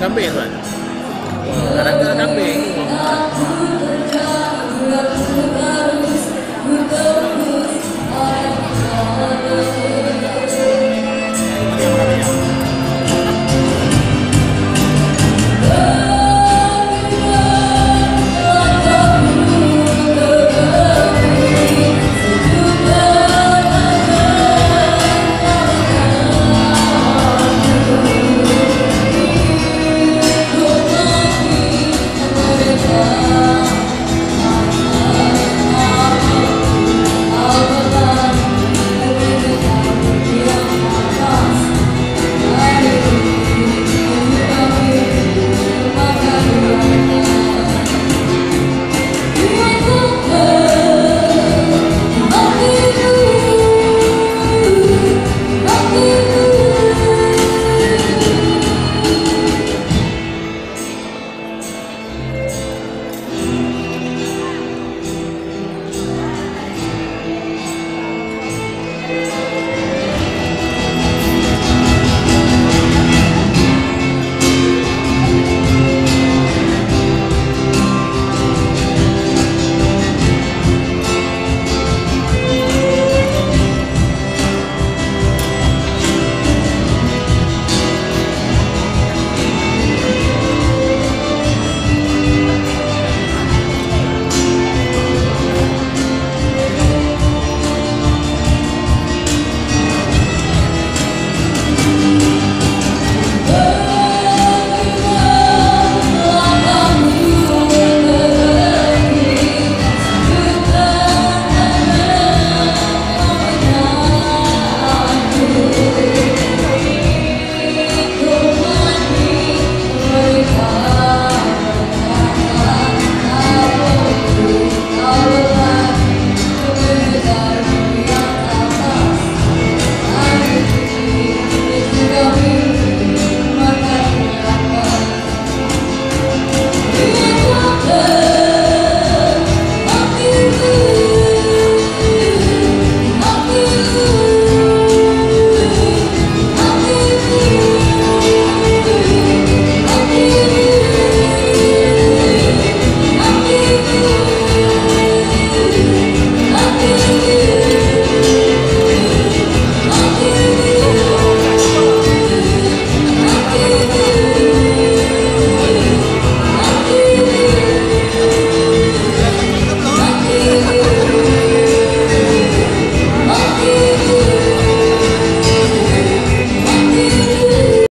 kambing kan? Karakter kambing.